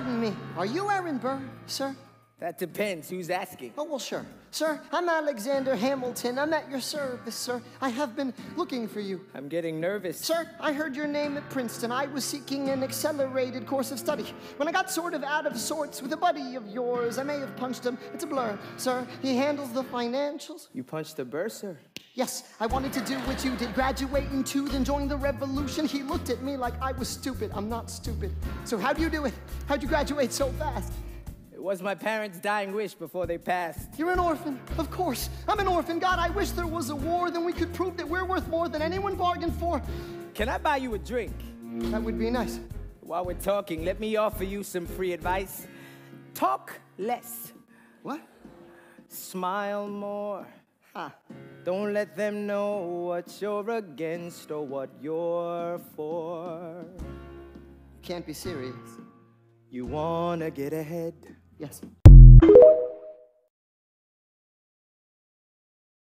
pardon me. Are you Aaron Burr, sir? That depends. Who's asking? Oh, well, sure. Sir, I'm Alexander Hamilton. I'm at your service, sir. I have been looking for you. I'm getting nervous. Sir, I heard your name at Princeton. I was seeking an accelerated course of study. When I got sort of out of sorts with a buddy of yours, I may have punched him. It's a blur. Sir, he handles the financials. You punched a bursar. Yes, I wanted to do what you did graduate in two, then join the revolution. He looked at me like I was stupid. I'm not stupid. So, how'd you do it? How'd you graduate so fast? It was my parents' dying wish before they passed. You're an orphan, of course. I'm an orphan. God, I wish there was a war, then we could prove that we're worth more than anyone bargained for. Can I buy you a drink? That would be nice. While we're talking, let me offer you some free advice. Talk less, What? smile more. Huh. Don't let them know what you're against or what you're for. Can't be serious. You wanna get ahead. Yes.